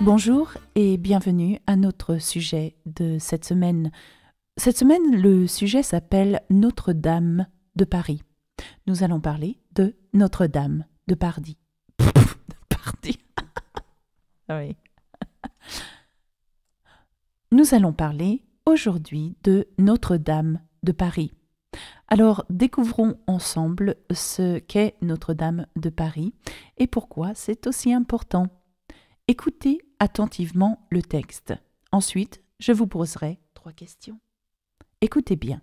Bonjour et bienvenue à notre sujet de cette semaine. Cette semaine, le sujet s'appelle Notre-Dame de Paris. Nous allons parler de Notre-Dame de Paris. Paris. oui. Nous allons parler aujourd'hui de Notre-Dame Paris. Alors découvrons ensemble ce qu'est Notre-Dame de Paris et pourquoi c'est aussi important. Écoutez attentivement le texte. Ensuite, je vous poserai trois questions. Écoutez bien.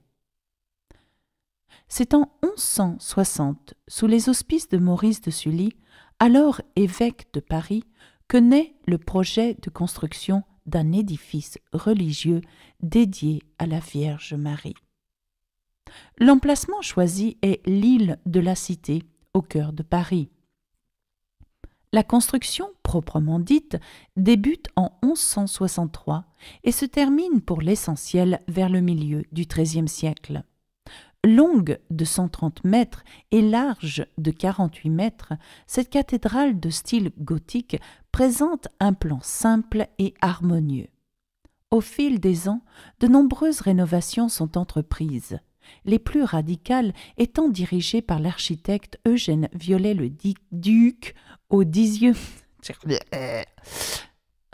C'est en 1160, sous les auspices de Maurice de Sully, alors évêque de Paris, que naît le projet de construction d'un édifice religieux dédié à la Vierge Marie. L'emplacement choisi est l'île de la Cité, au cœur de Paris. La construction proprement dite débute en 1163 et se termine pour l'essentiel vers le milieu du XIIIe siècle. Longue de 130 mètres et large de 48 mètres, cette cathédrale de style gothique présente un plan simple et harmonieux. Au fil des ans, de nombreuses rénovations sont entreprises, les plus radicales étant dirigées par l'architecte Eugène Viollet-le-Duc au Dizieux.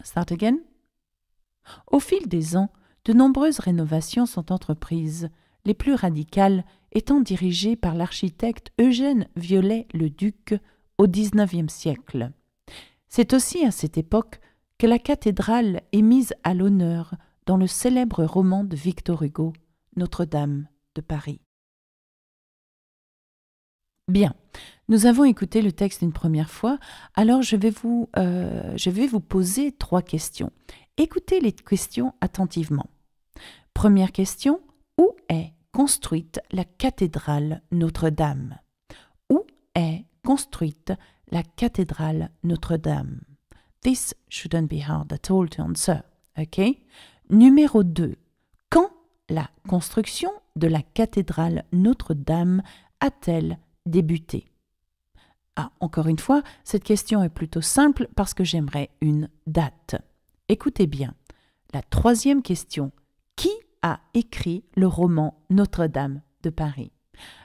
Start again. Au fil des ans, de nombreuses rénovations sont entreprises, les plus radicales étant dirigées par l'architecte Eugène Viollet-le-Duc au XIXe siècle. C'est aussi à cette époque que la cathédrale est mise à l'honneur dans le célèbre roman de Victor Hugo, Notre-Dame de Paris. Bien, nous avons écouté le texte une première fois, alors je vais vous, euh, je vais vous poser trois questions. Écoutez les questions attentivement. Première question, où est construite la cathédrale Notre-Dame? Où est construite la cathédrale Notre-Dame? This shouldn't be hard at all to answer. OK Numéro 2. La construction de la cathédrale Notre-Dame a-t-elle débuté? Ah, encore une fois, cette question est plutôt simple parce que j'aimerais une date. Écoutez bien. La troisième question. Qui a écrit le roman Notre-Dame de Paris?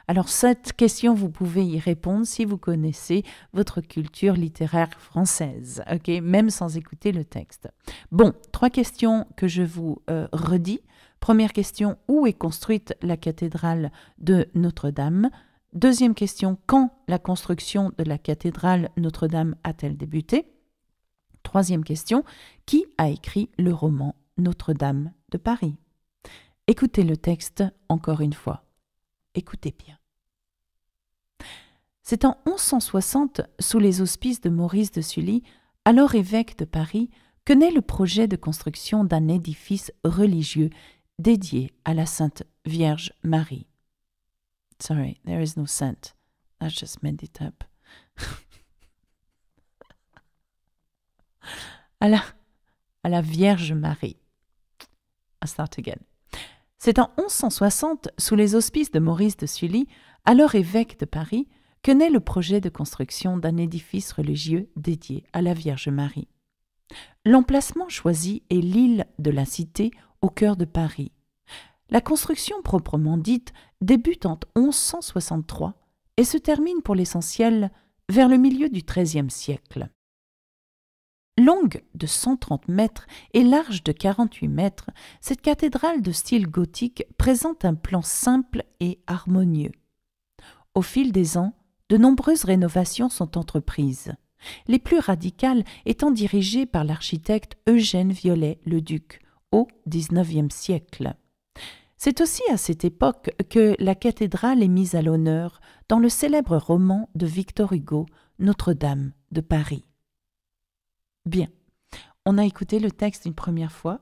Alors cette question, vous pouvez y répondre si vous connaissez votre culture littéraire française, même sans écouter le texte. Bon, trois questions que je vous euh, redis. Première question, où est construite la cathédrale de Notre-Dame? Deuxième question, quand la construction de la cathédrale Notre-Dame a-t-elle débuté? Troisième question, qui a écrit le roman Notre-Dame de Paris? Écoutez le texte encore une fois. Écoutez bien. C'est en 1160, sous les auspices de Maurice de Sully, alors évêque de Paris, que naît le projet de construction d'un édifice religieux dédié à la Sainte Vierge Marie. Sorry, there is no saint. I just made it up. à, la, à la Vierge Marie. I'll start again. C'est en 1160, sous les auspices de Maurice de Sully, alors évêque de Paris, que naît le projet de construction d'un édifice religieux dédié à la Vierge Marie. L'emplacement choisi est l'île de la Cité au cœur de Paris. La construction proprement dite débute en 1163 et se termine pour l'essentiel vers le milieu du XIIIe siècle. Longue de 130 mètres et large de 48 mètres, cette cathédrale de style gothique présente un plan simple et harmonieux. Au fil des ans, de nombreuses rénovations sont entreprises, les plus radicales étant dirigées par l'architecte Eugène Viollet-le-Duc au XIXe siècle. C'est aussi à cette époque que la cathédrale est mise à l'honneur dans le célèbre roman de Victor Hugo, Notre-Dame de Paris. Bien. On a écouté le texte une première fois.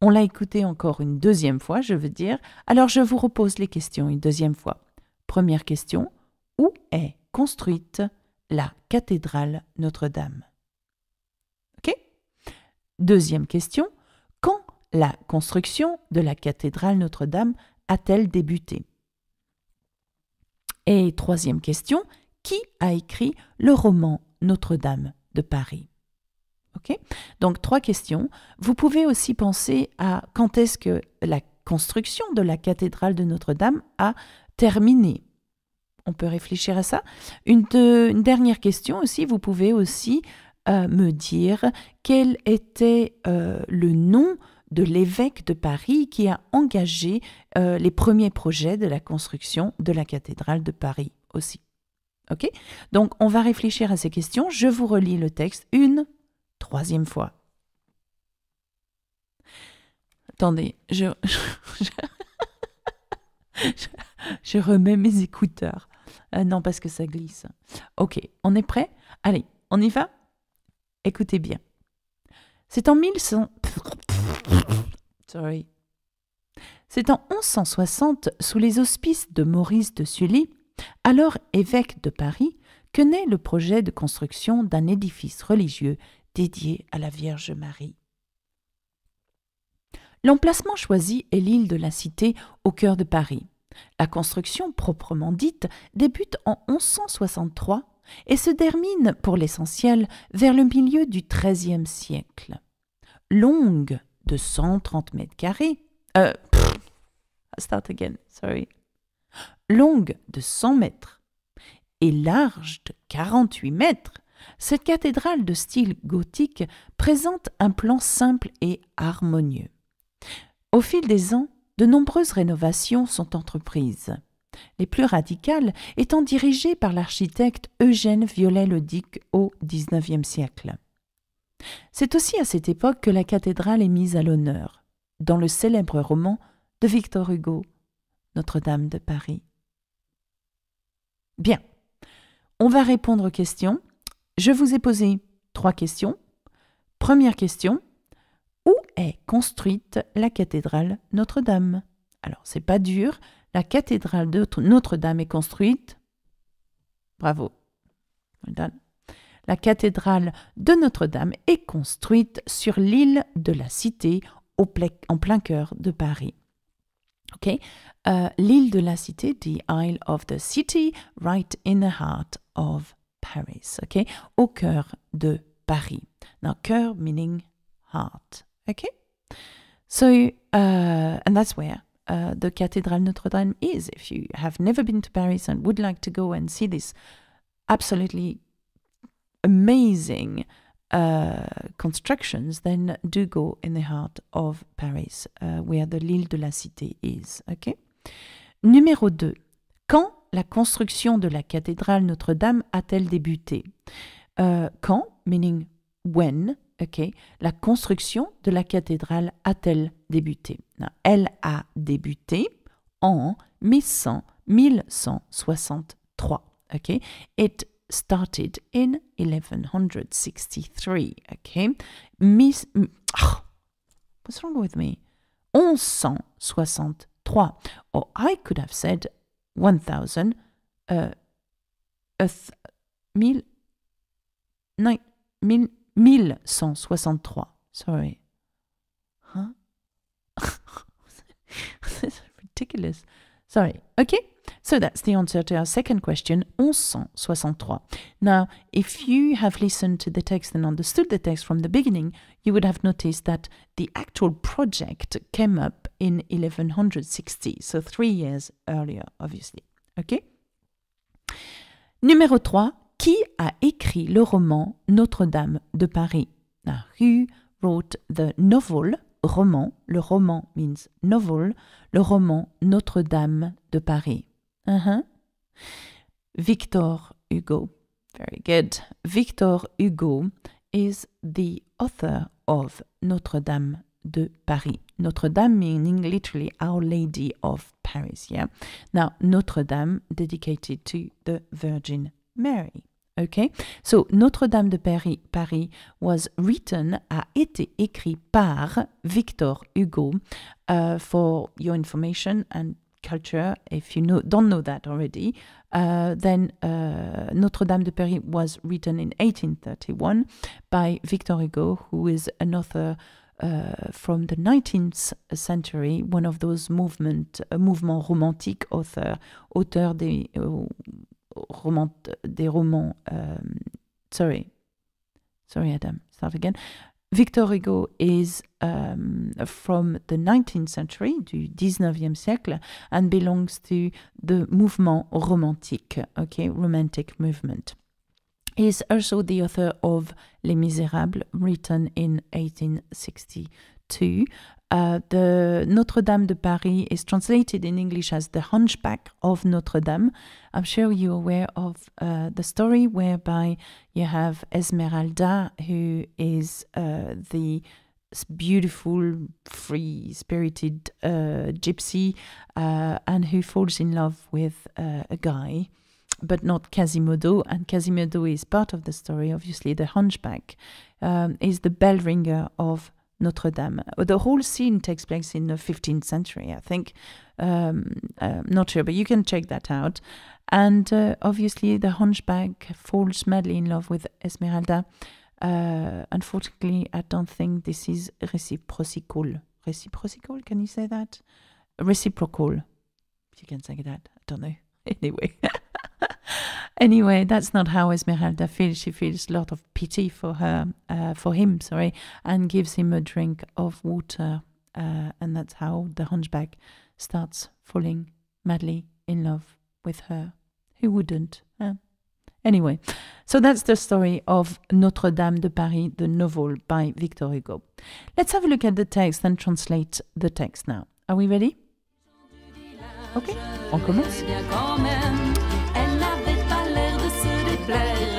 On l'a écouté encore une deuxième fois, je veux dire. Alors je vous repose les questions une deuxième fois. Première question. Où est construite la cathédrale Notre-Dame? OK? Deuxième question. Quand la construction de la cathédrale Notre-Dame a-t-elle débuté? Et troisième question, qui a écrit le roman Notre-Dame de Paris? Ok? Donc trois questions. Vous pouvez aussi penser à quand est-ce que la construction de la cathédrale de Notre-Dame a terminé? On peut réfléchir à ça. Une, dernière question aussi, vous pouvez aussi euh, me dire quel était euh, le nom de l'évêque de Paris qui a engagé euh, les premiers projets de la construction de la cathédrale de Paris aussi. OK? Donc on va réfléchir à ces questions. Je vous relis le texte une troisième fois. Attendez, je, je, remets mes écouteurs. Euh, non, parce que ça glisse. Ok, on est prêt? Allez, on y va? Écoutez bien. C'est en 1100... Sorry. C'est en 1160, sous les auspices de Maurice de Sully, alors évêque de Paris, que naît le projet de construction d'un édifice religieux dédié à la Vierge Marie. L'emplacement choisi est l'île de la Cité au cœur de Paris. La construction proprement dite débute en 1163 et se termine pour l'essentiel vers le milieu du XIIIe siècle. Longue de 130 mètres carrés, euh, start again, sorry. Longue de 100 mètres et large de 48 mètres, cette cathédrale de style gothique présente un plan simple et harmonieux. Au fil des ans, de nombreuses rénovations sont entreprises, les plus radicales étant dirigées par l'architecte Eugène Viollet-le-Duc au XIXe siècle. C'est aussi à cette époque que la cathédrale est mise à l'honneur, dans le célèbre roman de Victor Hugo, Notre-Dame de Paris. Bien, on va répondre aux questions. Je vous ai posé trois questions. Première question, où est construite la cathédrale Notre-Dame? Alors, c'est pas dur. La cathédrale Notre-Dame est construite. Bravo. La cathédrale de Notre-Dame est construite sur l'île de la Cité, en plein cœur de Paris. Ok, euh, l'île de la Cité, the Isle of the City, right in the heart of Paris. Ok, au cœur de Paris. Now, cœur meaning heart. Okay? So, uh, and that's where uh, the Cathedral Notre Dame is. If you have never been to Paris and would like to go and see this absolutely amazing uh, constructions, then do go in the heart of Paris, uh, where the L'Île de la Cité is. Okay? Numéro 2. Quand la construction de la cathédrale Notre-Dame a-t-elle débuté? Uh, quand, meaning when, ok, la construction de la cathédrale a-t-elle débuté? Elle a débuté en 1163. Ok, it started in 1163. Ok, Miss, oh, what's wrong with me 1163. Or I could have said 1000. Uh, mille, nine, mille, 1163. Sorry. Huh? That's ridiculous. Sorry. Okay. So that's the answer to our second question, 1163. Now, if you have listened to the text and understood the text from the beginning, you would have noticed that the actual project came up in 1160, so three years earlier, obviously. Okay? Numéro 3, Qui a écrit le roman Notre-Dame de Paris? Now, Who wrote the novel, roman, le roman means novel, le roman Notre-Dame de Paris uh -huh. Victor Hugo. Very good. Victor Hugo is the author of Notre-Dame de Paris. Notre-Dame meaning literally Our Lady of Paris, yeah? Now, Notre-Dame dedicated to the Virgin Mary. Okay, so Notre-Dame de Paris, Paris was written, a été écrit par Victor Hugo. Uh, for your information and culture, if you know, don't know that already, uh, then uh, Notre-Dame de Paris was written in 1831 by Victor Hugo, who is an author uh, from the 19th century, one of those movement, uh, mouvements romantiques authors, auteur des, uh, romans, des romans, um, sorry, sorry Adam, start again. Victor Hugo is um, from the 19th century, du 19e siècle, and belongs to the mouvement romantique, okay, romantic movement. He is also the author of Les Misérables, written in 1862. Uh, the Notre Dame de Paris is translated in English as The Hunchback of Notre Dame. I'm sure you're aware of uh, the story whereby you have Esmeralda, who is uh, the beautiful, free spirited uh, gypsy, uh, and who falls in love with uh, a guy but not Quasimodo. And Quasimodo is part of the story, obviously. The hunchback um, is the bell ringer of Notre Dame. The whole scene takes place in the 15th century, I think. Um, uh, not sure, but you can check that out. And uh, obviously, the hunchback falls madly in love with Esmeralda. Uh, unfortunately, I don't think this is reciprocal. Reciprocal, can you say that? Reciprocal. You can say that. I don't know. Anyway. anyway, that's not how Esmeralda feels. She feels a lot of pity for her, uh, for him, sorry, and gives him a drink of water. Uh, and that's how the hunchback starts falling madly in love with her. Who wouldn't? Huh? Anyway, so that's the story of Notre Dame de Paris, the novel by Victor Hugo. Let's have a look at the text and translate the text now. Are we ready? Ok, on commence plaire